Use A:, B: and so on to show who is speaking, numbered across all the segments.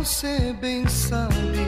A: você bem sabe.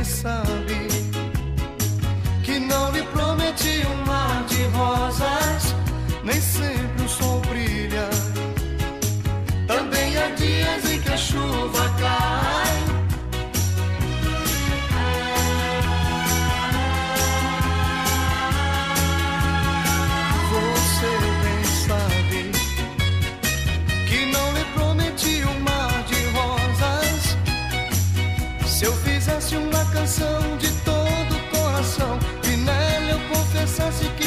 A: pensar uma canção de todo o coração. E nela eu confessasse que.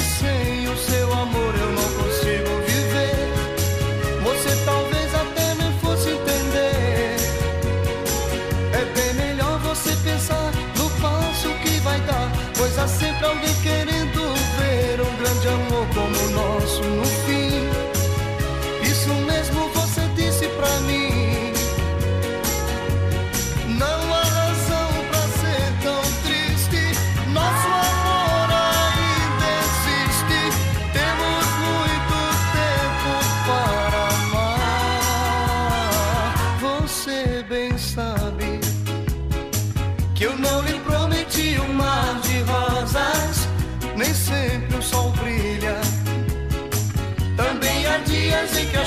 A: que eu não lhe prometi um mar de rosas, nem sempre o sol brilha. Também há dias em que a